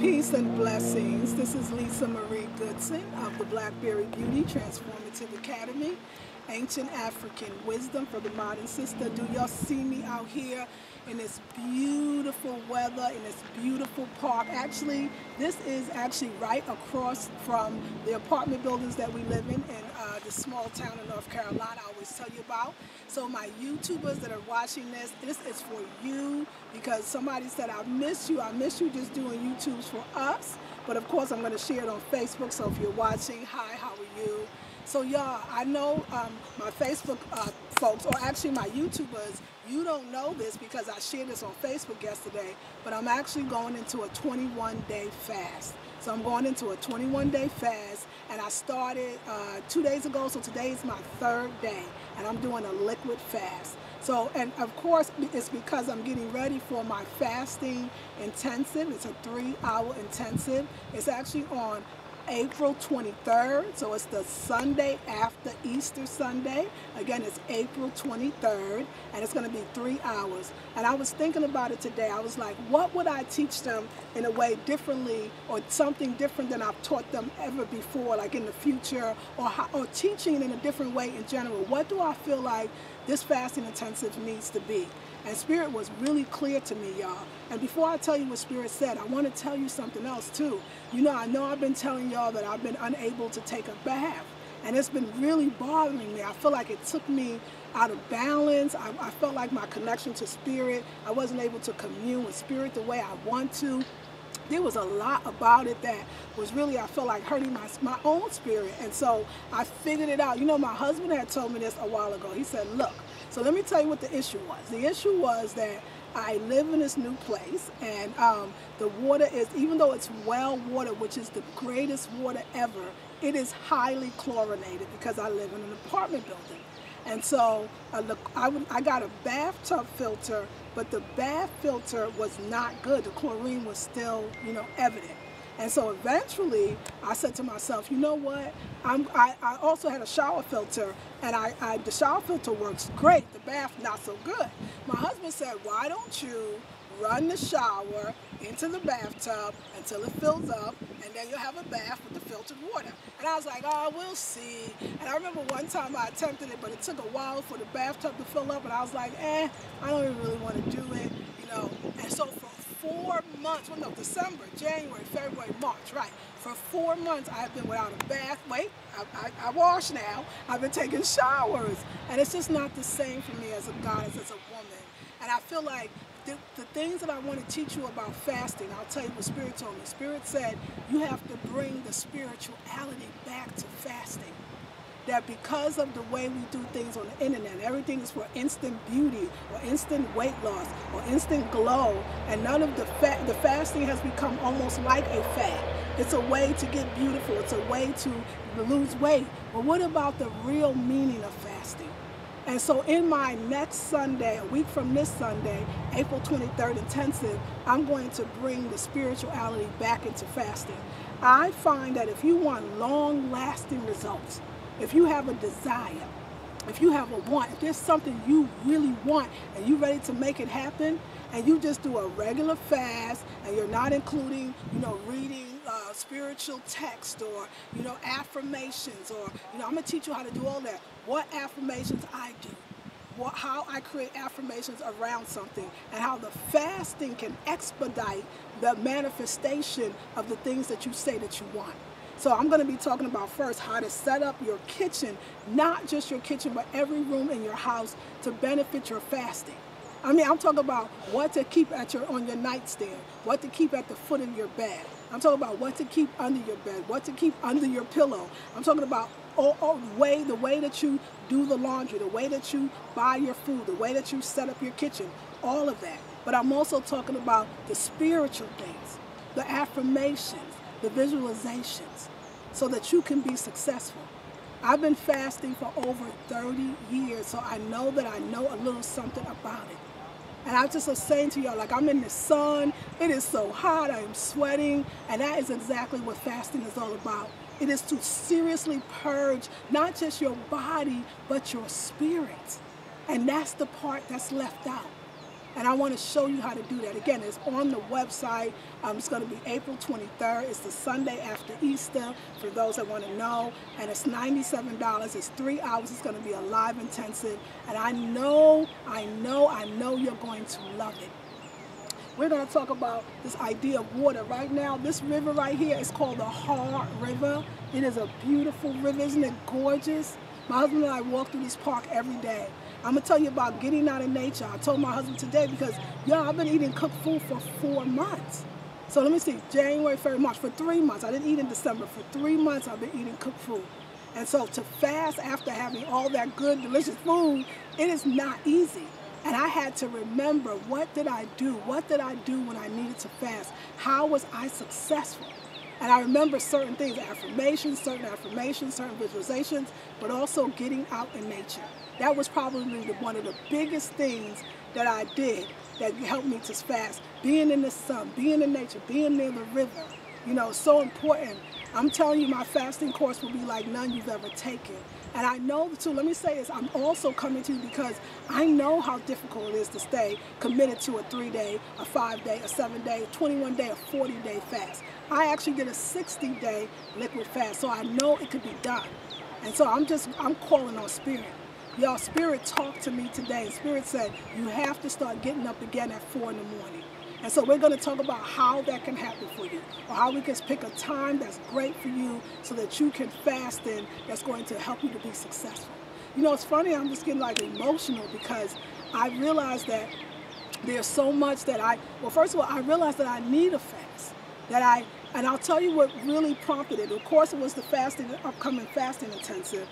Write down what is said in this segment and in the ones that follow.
Peace and blessings. This is Lisa Marie Goodson of the Blackberry Beauty Transformative Academy. Ancient African wisdom for the modern sister. Do y'all see me out here in this beautiful weather, in this beautiful park? Actually, this is actually right across from the apartment buildings that we live in in uh, the small town in North Carolina I always tell you about. So my YouTubers that are watching this, this is for you because somebody said, I miss you. I miss you just doing YouTubes for us. But of course, I'm going to share it on Facebook. So if you're watching, hi, how are you? So y'all, I know um, my Facebook uh, folks, or actually my YouTubers, you don't know this because I shared this on Facebook yesterday, but I'm actually going into a 21 day fast. So I'm going into a 21 day fast and I started uh, two days ago, so today is my third day and I'm doing a liquid fast. So, and of course, it's because I'm getting ready for my fasting intensive. It's a three hour intensive. It's actually on April 23rd, so it's the Sunday after Easter Sunday. Again, it's April 23rd, and it's going to be three hours. And I was thinking about it today. I was like, what would I teach them in a way differently or something different than I've taught them ever before, like in the future, or, how, or teaching in a different way in general? What do I feel like this fasting intensive needs to be? And Spirit was really clear to me, y'all. And before I tell you what Spirit said, I want to tell you something else too. You know, I know I've been telling y'all that I've been unable to take a bath. And it's been really bothering me. I feel like it took me out of balance. I, I felt like my connection to Spirit, I wasn't able to commune with Spirit the way I want to there was a lot about it that was really I felt like hurting my my own spirit and so I figured it out you know my husband had told me this a while ago he said look so let me tell you what the issue was. The issue was that I live in this new place and um, the water is, even though it's well water, which is the greatest water ever, it is highly chlorinated because I live in an apartment building. And so uh, I, I got a bathtub filter, but the bath filter was not good. The chlorine was still, you know, evident. And so eventually I said to myself, you know what? I'm, I, I also had a shower filter and I, I, the shower filter works great, the bath not so good. My husband said, why don't you run the shower into the bathtub until it fills up and then you'll have a bath with the filtered water. And I was like, oh, we'll see. And I remember one time I attempted it, but it took a while for the bathtub to fill up and I was like, eh, I don't even really want to do it, you know. And so four months, well no, December, January, February, March, right. For four months I've been without a bath. Wait, I, I, I wash now. I've been taking showers. And it's just not the same for me as a goddess, as a woman. And I feel like the, the, things that I want to teach you about fasting, I'll tell you what Spirit told me. Spirit said you have to bring the spirituality back to fasting that because of the way we do things on the internet, everything is for instant beauty or instant weight loss or instant glow, and none of the fa the fasting has become almost like a fad. It's a way to get beautiful. It's a way to lose weight. But what about the real meaning of fasting? And so in my next Sunday, a week from this Sunday, April 23rd intensive, I'm going to bring the spirituality back into fasting. I find that if you want long lasting results, if you have a desire, if you have a want, if there's something you really want and you're ready to make it happen, and you just do a regular fast and you're not including, you know, reading uh, spiritual text or, you know, affirmations or, you know, I'm going to teach you how to do all that. What affirmations I do. What, how I create affirmations around something and how the fasting can expedite the manifestation of the things that you say that you want. So I'm going to be talking about first how to set up your kitchen, not just your kitchen, but every room in your house to benefit your fasting. I mean, I'm talking about what to keep at your on your nightstand, what to keep at the foot of your bed. I'm talking about what to keep under your bed, what to keep under your pillow. I'm talking about all, the way the way that you do the laundry, the way that you buy your food, the way that you set up your kitchen, all of that. But I'm also talking about the spiritual things, the affirmations, the visualizations, so that you can be successful. I've been fasting for over 30 years, so I know that I know a little something about it. And I just was saying to y'all, like I'm in the sun, it is so hot, I am sweating, and that is exactly what fasting is all about. It is to seriously purge not just your body, but your spirit. And that's the part that's left out. And I want to show you how to do that. Again, it's on the website. Um, it's going to be April 23rd. It's the Sunday after Easter for those that want to know. And it's $97. It's three hours. It's going to be a live intensive. And I know, I know, I know you're going to love it. We're going to talk about this idea of water. Right now, this river right here is called the Haw River. It is a beautiful river. Isn't it gorgeous? My husband and I walk through this park every day. I'm gonna tell you about getting out of nature. I told my husband today because, y'all, I've been eating cooked food for four months. So let me see, January, February, March, for three months. I didn't eat in December. For three months, I've been eating cooked food. And so to fast after having all that good, delicious food, it is not easy. And I had to remember what did I do? What did I do when I needed to fast? How was I successful? And I remember certain things, affirmations, certain affirmations, certain visualizations, but also getting out in nature. That was probably the, one of the biggest things that I did that helped me to fast. Being in the sun, being in nature, being near the river, you know, so important. I'm telling you, my fasting course will be like none you've ever taken. And I know too, let me say this, I'm also coming to you because I know how difficult it is to stay committed to a three day, a five day, a seven day, a 21 day, a 40 day fast. I actually did a 60 day liquid fast, so I know it could be done. And so I'm just, I'm calling on spirit. Y'all, spirit talked to me today. Spirit said, you have to start getting up again at four in the morning. And so we're going to talk about how that can happen for you, or how we can pick a time that's great for you so that you can fast in that's going to help you to be successful. You know, it's funny, I'm just getting like emotional because I realize that there's so much that I, well, first of all, I realize that I need a fast. That I, and I'll tell you what really prompted it. Of course, it was the fasting, upcoming fasting intensive.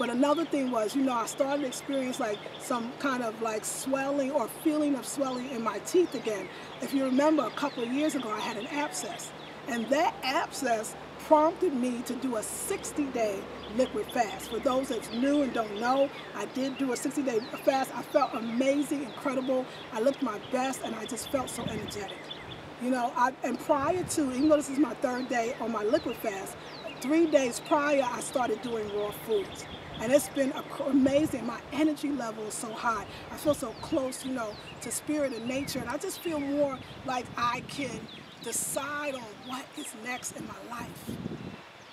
But another thing was, you know, I started to experience like some kind of like swelling or feeling of swelling in my teeth again. If you remember a couple of years ago, I had an abscess. And that abscess prompted me to do a 60 day liquid fast. For those that's new and don't know, I did do a 60 day fast. I felt amazing, incredible. I looked my best and I just felt so energetic. You know, I, and prior to, even though this is my third day on my liquid fast, three days prior I started doing raw foods. And it's been amazing. My energy level is so high. I feel so close, you know, to spirit and nature. And I just feel more like I can decide on what is next in my life.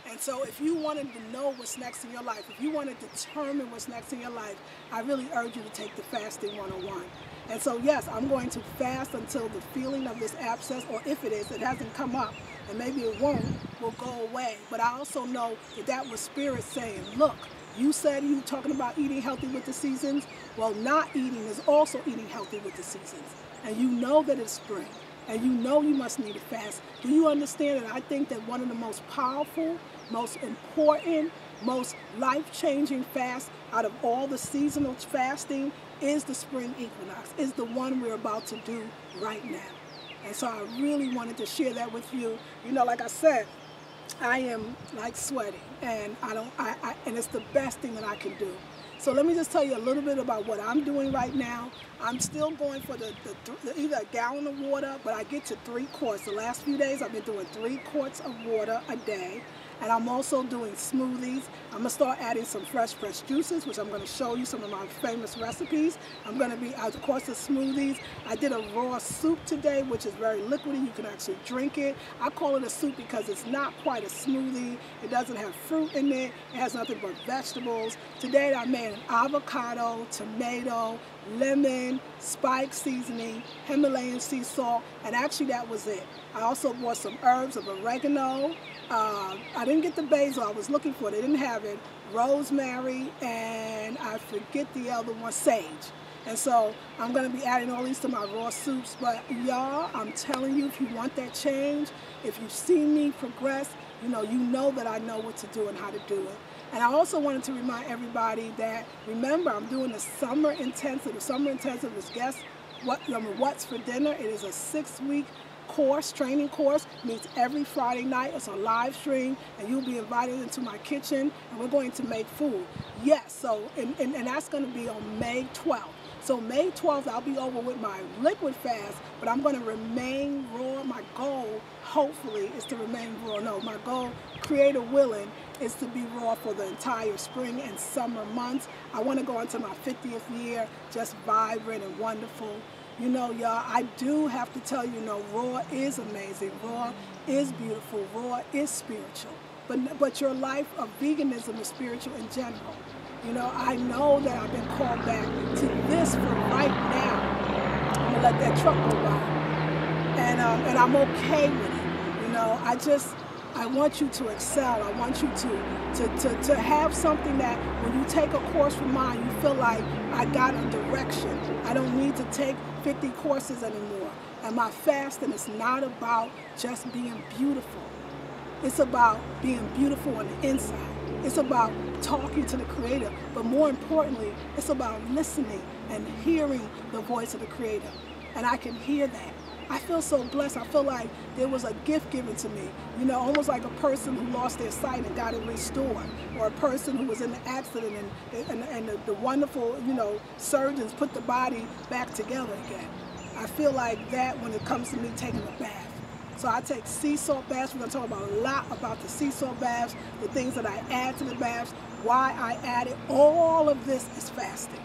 And so if you wanted to know what's next in your life, if you want to determine what's next in your life, I really urge you to take the Fasting 101. And so yes, I'm going to fast until the feeling of this abscess, or if it is, it hasn't come up, and maybe it won't, will go away. But I also know that that was spirit saying, look, you said you were talking about eating healthy with the seasons. Well, not eating is also eating healthy with the seasons. And you know that it's spring. And you know you must need a fast. Do you understand that I think that one of the most powerful, most important, most life-changing fast out of all the seasonal fasting is the spring equinox, is the one we're about to do right now. And so I really wanted to share that with you. You know, like I said, I am like sweating and I don't I, I, and it's the best thing that I can do. So let me just tell you a little bit about what I'm doing right now. I'm still going for the, the, the, either a gallon of water, but I get to three quarts. The last few days I've been doing three quarts of water a day. And I'm also doing smoothies. I'm gonna start adding some fresh fresh juices, which I'm gonna show you some of my famous recipes. I'm gonna be, of course, the smoothies. I did a raw soup today, which is very liquidy. You can actually drink it. I call it a soup because it's not quite a smoothie. It doesn't have fruit in it. It has nothing but vegetables. Today I made an avocado, tomato, lemon, spike seasoning, Himalayan sea salt, and actually that was it. I also bought some herbs of oregano. Uh, I didn't get the basil I was looking for. They didn't have it. Rosemary, and I forget the other one, sage. And so I'm going to be adding all these to my raw soups. But y'all, I'm telling you, if you want that change, if you've seen me progress, you know, you know that I know what to do and how to do it. And I also wanted to remind everybody that, remember, I'm doing a summer intensive. The summer intensive is guess what, mean, what's for dinner. It is a six-week course, training course, meets every Friday night. It's a live stream, and you'll be invited into my kitchen, and we're going to make food. Yes, so, and, and, and that's going to be on May 12th. So May 12th, I'll be over with my liquid fast, but I'm going to remain raw. My hopefully, is to remain raw. No, my goal, creator willing, is to be raw for the entire spring and summer months. I want to go into my 50th year, just vibrant and wonderful. You know, y'all, I do have to tell you, know, raw is amazing. Raw is beautiful. Raw is spiritual. But, but your life of veganism is spiritual in general. You know, I know that I've been called back to this for right now. I'm gonna let that truck go by, and um, and I'm okay with it. Know, I just I want you to excel. I want you to, to, to, to have something that when you take a course from mine, you feel like I got a direction. I don't need to take 50 courses anymore. And my fasting is not about just being beautiful. It's about being beautiful on the inside. It's about talking to the Creator. But more importantly, it's about listening and hearing the voice of the Creator. And I can hear that. I feel so blessed. I feel like there was a gift given to me. You know, almost like a person who lost their sight and got it restored, or a person who was in an accident and, and, and the, the wonderful, you know, surgeons put the body back together again. I feel like that when it comes to me taking a bath. So I take sea salt baths. We're going to talk about a lot about the sea salt baths, the things that I add to the baths, why I add it. All of this is fasting.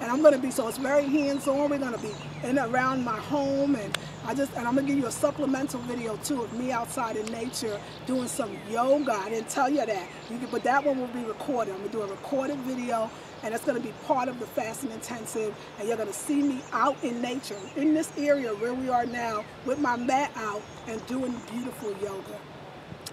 And I'm going to be, so it's very hands-on. We're going to be in around my home and I just, and I'm gonna give you a supplemental video too of me outside in nature doing some yoga. I didn't tell you that, you can, but that one will be recorded. I'm gonna do a recorded video and it's gonna be part of the fasting intensive and you're gonna see me out in nature, in this area where we are now with my mat out and doing beautiful yoga.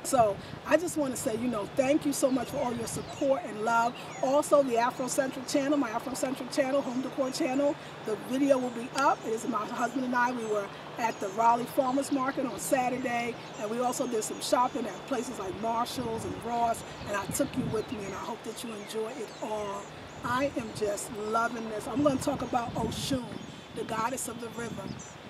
So I just want to say, you know, thank you so much for all your support and love. Also, the Afrocentric channel, my Afrocentric channel, home decor channel, the video will be up. It is my husband and I. We were at the Raleigh Farmers Market on Saturday, and we also did some shopping at places like Marshall's and Ross, and I took you with me, and I hope that you enjoy it all. I am just loving this. I'm going to talk about Oshun, the goddess of the river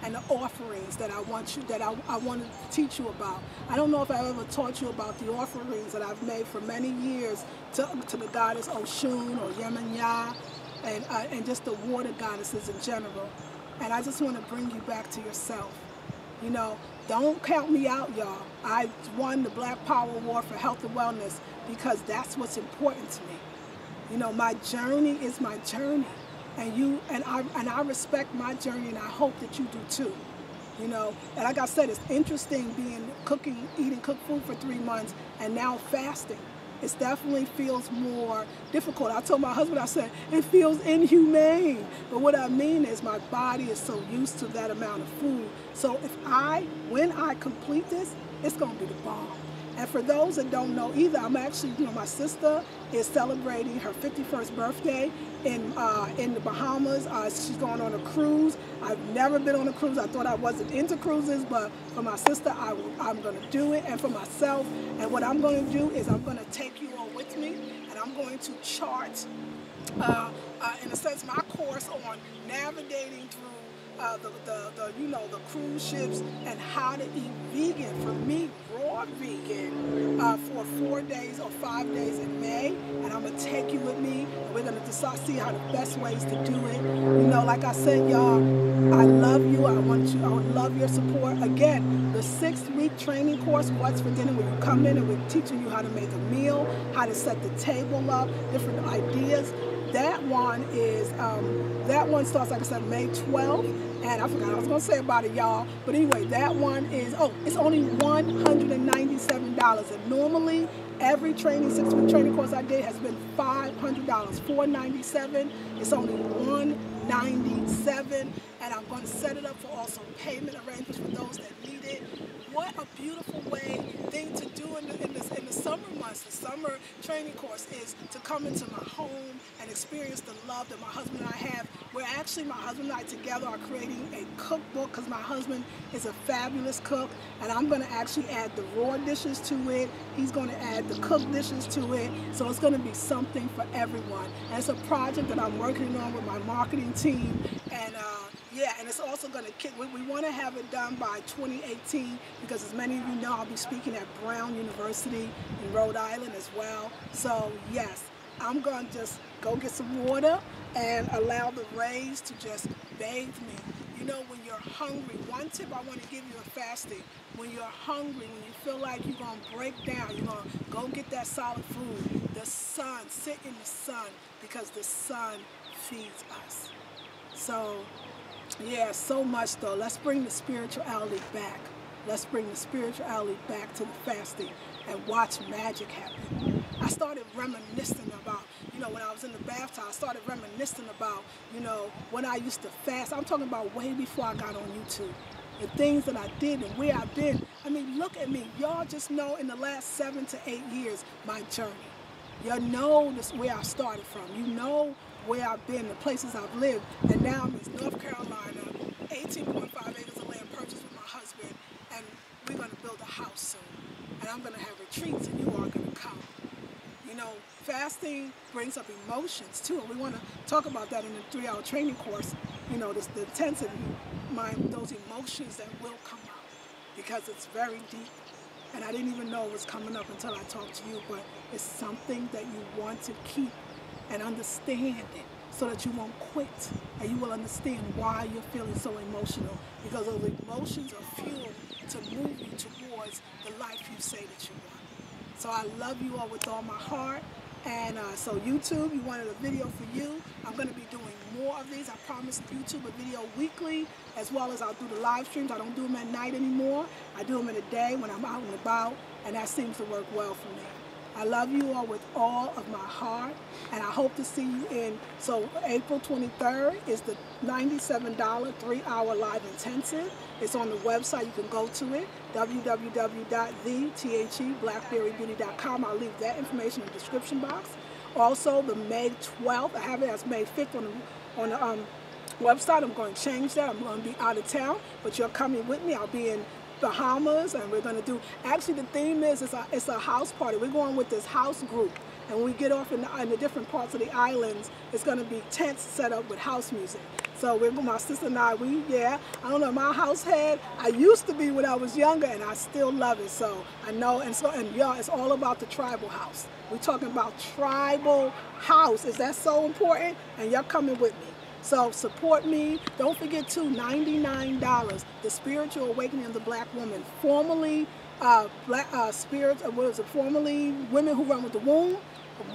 and the offerings that I want you that I, I wanted to teach you about. I don't know if I ever taught you about the offerings that I've made for many years to, to the goddess Oshun or Yemaya and, uh, and just the water goddesses in general. And I just want to bring you back to yourself. You know, don't count me out, y'all. I won the Black Power Award for health and wellness because that's what's important to me. You know, my journey is my journey and you and I and I respect my journey and I hope that you do too. You know, and like I said, it's interesting being cooking, eating cooked food for three months and now fasting. It definitely feels more difficult. I told my husband, I said, it feels inhumane. But what I mean is my body is so used to that amount of food. So if I, when I complete this, it's gonna be the bomb. And for those that don't know either, I'm actually, you know, my sister is celebrating her 51st birthday in uh, in the Bahamas. Uh, she's going on a cruise. I've never been on a cruise. I thought I wasn't into cruises, but for my sister, I am going to do it. And for myself, and what I'm going to do is I'm going to take you all with me, and I'm going to chart, uh, uh in a sense, my course on navigating through uh, the, the, the, you know, the cruise ships and how to eat vegan. For me, raw vegan uh, for four days or five days in May. And I'm going to take you with me. And we're going to decide, see how the best ways to do it. You know, like I said, y'all, I love you. I want you, I love your support. Again, the six week training course, What's for Dinner, where you come in and we're teaching you how to make a meal, how to set the table up, different ideas. That one is, um, that one starts, like I said, May 12th. And I forgot I was going to say about it, y'all. But anyway, that one is, oh, it's only $197. And normally, every training, six-week training course I did has been $500. 497. It's only 197. And I'm going to set it up for also payment arrangements for those that need it. What a beautiful way, thing to do in the, in the, in the summer months, the summer training course is to come into my home and experience the love that my husband and I have. We're actually, my husband and I together are creating a cookbook because my husband is a fabulous cook and I'm going to actually add the raw dishes to it. He's going to add the cooked dishes to it. So it's going to be something for everyone. And it's a project that I'm working on with my marketing team and uh, yeah, and it's also going to, we, we want to have it done by 2018 because as many of you know, I'll be speaking at Brown University in Rhode Island as well. So yes, I'm going to just go get some water and allow the rays to just bathe me. You know, when you're hungry, one tip I want to give you in fasting, when you're hungry, when you feel like you're going to break down, you're going to go get that solid food, the sun, sit in the sun because the sun feeds us. So Yeah, so much though. Let's bring the spirituality back. Let's bring the spirituality back to the fasting and watch magic happen. I started reminiscing about, you know, when I was in the bathtub, I started reminiscing about, you know, when I used to fast. I'm talking about way before I got on YouTube. The things that I did and where I've been. I mean, look at me. Y'all just know in the last seven to eight years, my journey. Y'all know this where I started from. You know where I've been, the places I've lived. And now I'm in North Carolina, 18.5 acres of land purchased with my husband, and we're going to build a house soon. And I'm going to have retreats, and you are going to come. You know, fasting brings up emotions too, and we want to talk about that in the three-hour training course. You know, this, the intensity, mind, those emotions that will come out because it's very deep and I didn't even know it was coming up until I talked to you, but it's something that you want to keep and understand it so that you won't quit and you will understand why you're feeling so emotional because those emotions are fuel to move you towards the life you say that you want. So I love you all with all my heart. And uh, so YouTube, you wanted a video for you. I'm going to be doing more of these. I promised YouTube a video weekly, as well as I'll do the live streams. I don't do them at night anymore. I do them in the day when I'm out and about, and that seems to work well for me. I love you all with all of my heart, and I hope to see you in, so April 23rd is the $97 three-hour live intensive. It's on the website. You can go to it, www.thethe.blackberrybeauty.com. I'll leave that information in the description box. Also, the May 12th, I have it as May 5th on the, on the um, website. I'm going to change that. I'm going to be out of town, but you're coming with me. I'll be in Bahamas, and we're going to do, actually the theme is, it's a, it's a house party. We're going with this house group. And we get off in the, in the different parts of the islands, it's going to be tents set up with house music. So we're my sister and I, we, yeah, I don't know, my house had, I used to be when I was younger, and I still love it. So I know, and so, and y'all, it's all about the tribal house. We're talking about tribal house. Is that so important? And y'all coming with me. So support me. Don't forget to $99. The Spiritual Awakening of the Black Woman. Formerly uh, Black uh, Spirit, uh, what is it? Formerly Women Who Run with the Womb.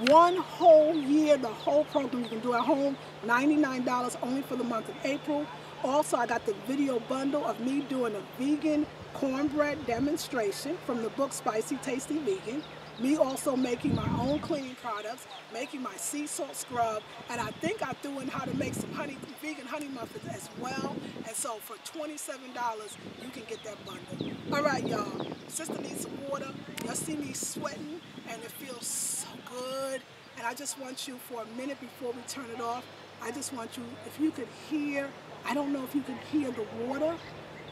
One whole year, the whole program you can do at home. $99 only for the month of April. Also, I got the video bundle of me doing a vegan cornbread demonstration from the book Spicy Tasty Vegan me also making my own cleaning products, making my sea salt scrub, and I think I threw in how to make some honey, vegan honey muffins as well. And so for $27, you can get that bundle. All right, y'all. Sister needs some water. Y'all see me sweating, and it feels so good. And I just want you, for a minute before we turn it off, I just want you, if you could hear, I don't know if you can hear the water,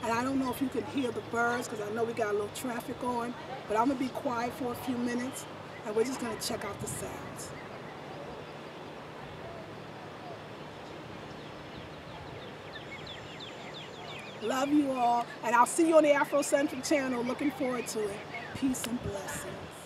and I don't know if you can hear the birds because I know we got a little traffic on, but I'm going to be quiet for a few minutes and we're just going to check out the sounds. Love you all, and I'll see you on the Afrocentric channel. Looking forward to it. Peace and blessings.